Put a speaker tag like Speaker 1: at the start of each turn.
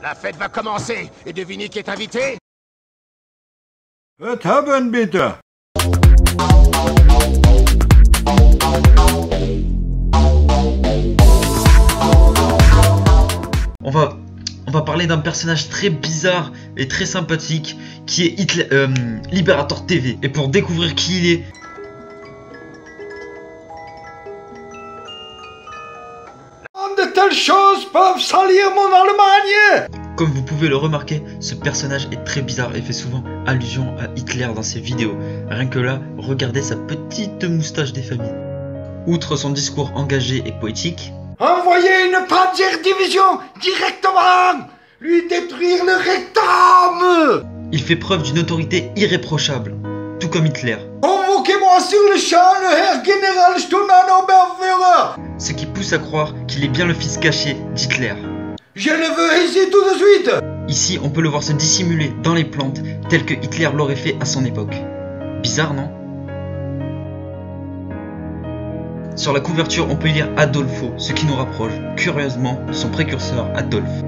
Speaker 1: La fête va commencer et devinez qui est invité?
Speaker 2: Was haben bitte?
Speaker 3: On va, on va parler d'un personnage très bizarre et très sympathique qui est Hitler, euh, Liberator TV. Et pour découvrir qui il est,
Speaker 2: telles choses peuvent salir mon Allemagne
Speaker 3: comme vous pouvez le remarquer, ce personnage est très bizarre et fait souvent allusion à Hitler dans ses vidéos. Rien que là, regardez sa petite moustache des familles. Outre son discours engagé et poétique,
Speaker 2: Envoyez une Panzer-Division directement Lui détruire le rectum
Speaker 3: il fait preuve d'une autorité irréprochable, tout comme Hitler.
Speaker 2: Convoquez-moi sur le champ le Herr General
Speaker 3: pousse à croire qu'il est bien le fils caché d'Hitler.
Speaker 2: Je le veux ici tout de suite
Speaker 3: Ici, on peut le voir se dissimuler dans les plantes, tel que Hitler l'aurait fait à son époque. Bizarre, non? Sur la couverture, on peut lire Adolfo, ce qui nous rapproche curieusement de son précurseur Adolphe.